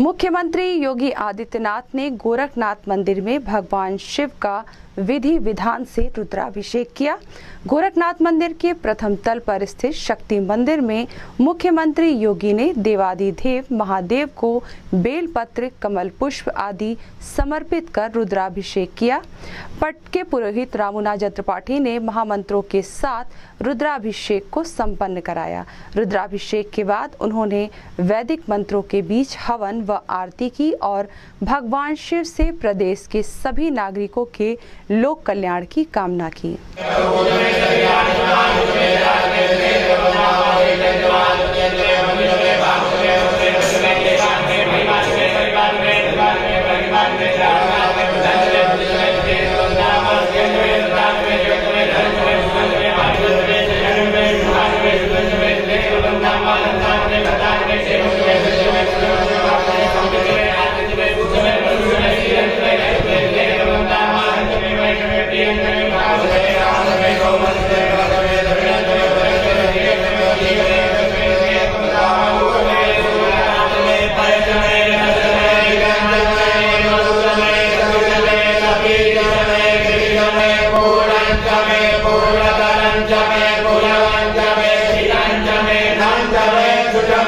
मुख्यमंत्री योगी आदित्यनाथ ने गोरखनाथ मंदिर में भगवान शिव का विधि विधान से रुद्राभिषेक किया। गोरखनाथ मंदिर के प्रथम तल पर स्थित शक्ति मंदिर में मुख्यमंत्री योगी ने देवादिदेव महादेव को बेलपत्र कमल पुष्प आदि समर्पित कर रुद्राभिषेक किया। पट के पुरोहित रामुनाजा त्रिपाठी ने महामंत्रों के साथ रुद्राभिषेक को संपन्न कराया। रुद्राभिषेक के बाद उन्होंने वैदिक मंत्रों के बीच हवन व आरती की और भगवान शिव से प्रदेश के सभी नागरिकों के लोक कल्याण की कामना की। भगवन्तं